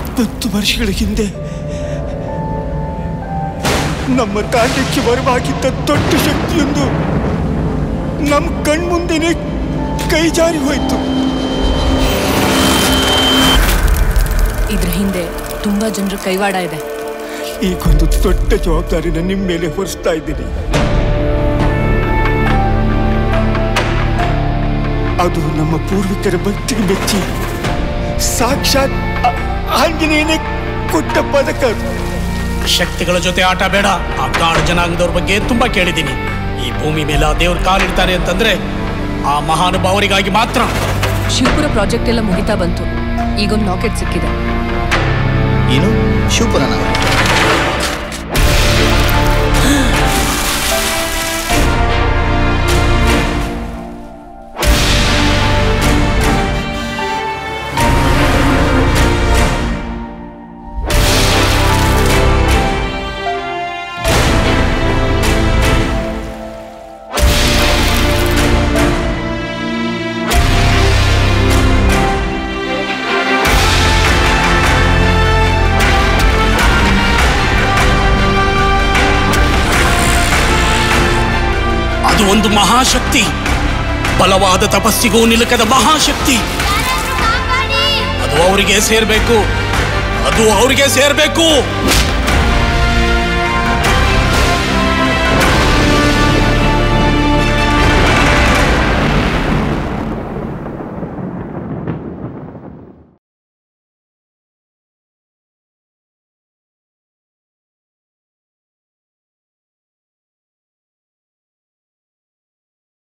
ವರ್ಷಗಳ ಹಿಂದೆ ನಮ್ಮ ತಾಂಡಕ್ಕೆ ಬರವಾಗಿದ್ದ ದೊಡ್ಡ ಶಕ್ತಿಯೊಂದು ನಮ್ಮ ಕಣ್ಮುಂದೆನೆ ಕೈ ಜಾರಿ ಹೋಯ್ತು. ಇದ್ರ ಹಿಂದೆ ತುಂಬಾ ಜನರ ಕೈವಾಡ ಇದೆ. ಈಗೊಂದು ದೊಡ್ಡ ಜವಾಬ್ದಾರಿನ ನಿಮ್ಮ ಮೇಲೆ ಹೊರಿಸ್ತಾ ಇದ್ದೀನಿ. ಅದು ನಮ್ಮ ಪೂರ್ವಿಕರ ಭಕ್ತಿಗೆ ಮೆಚ್ಚಿ ಸಾಕ್ಷಾತ್ ಆಂಜನೇಯನೇ ಕೊಟ್ಟ ಪದಕ. ಶಕ್ತಿಗಳ ಜೊತೆ ಆಟ ಬೇಡ. ಆ ಕಾಡು ಜನಾಂಗದವ್ರ ಬಗ್ಗೆ ತುಂಬಾ ಕೇಳಿದ್ದೀನಿ. ಈ ಭೂಮಿ ಮೇಲೆ ಆ ದೇವ್ರ ಕಾಲಿಡ್ತಾರೆ ಅಂತಂದ್ರೆ ಆ ಮಹಾನುಭಾವರಿಗಾಗಿ ಮಾತ್ರ. ಶಿವಪುರ ಪ್ರಾಜೆಕ್ಟ್ ಎಲ್ಲ ಮುಗಿತಾ ಬಂತು. ಈಗೊಂದು ನಾಕೆಟ್ ಸಿಕ್ಕಿದೆ. ಏನು? ಶಿವಪುರನ? ಒಂದು ಮಹಾಶಕ್ತಿ. ಬಲವಾದ ತಪಸ್ಸಿಗೂ ನಿಲುಕದ ಮಹಾಶಕ್ತಿ. ಅದು ಅವರಿಗೆ ಸೇರ್ಬೇಕು. ಅದು ಅವರಿಗೆ ಸೇರ್ಬೇಕು.